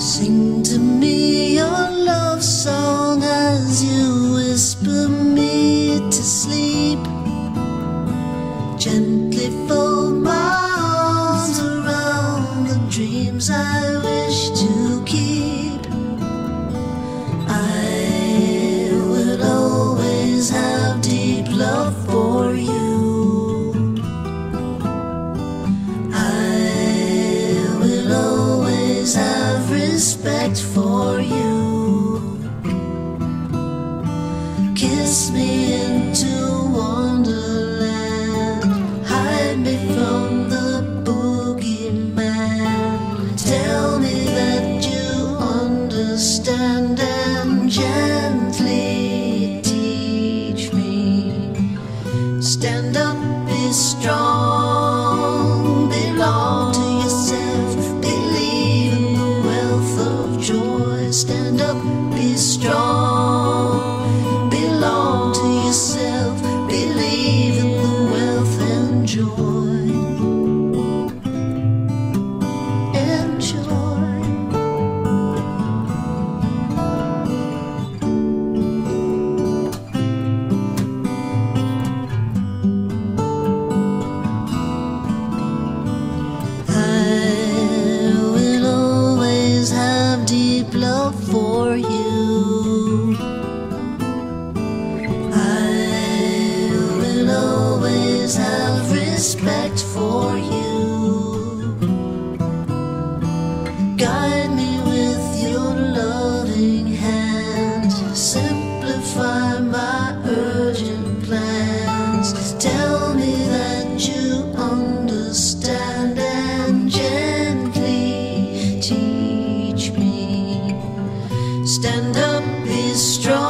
Sing to me your love song as you whisper me to sleep. Gently fold my arms around the dreams I wish to keep. I will always have deep love for you. Kiss me into wonderland. Hide me from the boogeyman. Tell me that you understand and gently teach me. Stand up, be strong, for you. I will always have respect Stand up, be strong,